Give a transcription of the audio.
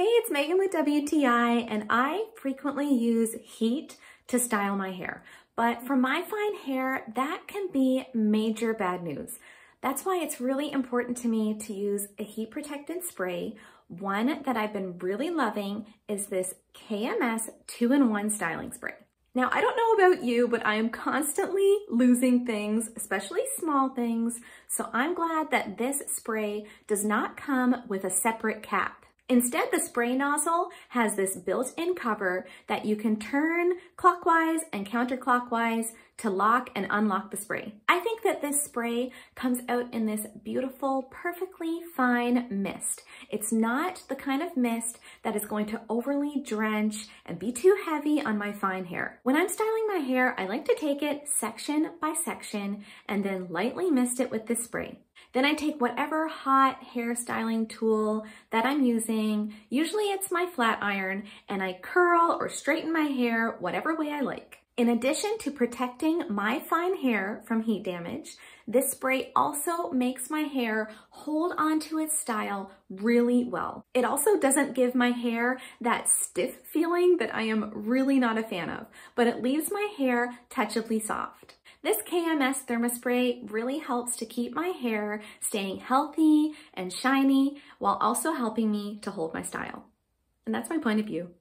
Hey, it's Megan with WTI, and I frequently use heat to style my hair. But for my fine hair, that can be major bad news. That's why it's really important to me to use a heat protectant spray. One that I've been really loving is this KMS 2-in-1 styling spray. Now, I don't know about you, but I am constantly losing things, especially small things. So I'm glad that this spray does not come with a separate cap. Instead, the spray nozzle has this built-in cover that you can turn clockwise and counterclockwise to lock and unlock the spray. I think that this spray comes out in this beautiful, perfectly fine mist. It's not the kind of mist that is going to overly drench and be too heavy on my fine hair. When I'm styling my hair, I like to take it section by section and then lightly mist it with this spray. Then I take whatever hot hair styling tool that I'm using, usually it's my flat iron, and I curl or straighten my hair whatever way I like. In addition to protecting my fine hair from heat damage, this spray also makes my hair hold onto its style really well. It also doesn't give my hair that stiff feeling that I am really not a fan of, but it leaves my hair touchably soft. This KMS Thermaspray really helps to keep my hair staying healthy and shiny while also helping me to hold my style. And that's my point of view.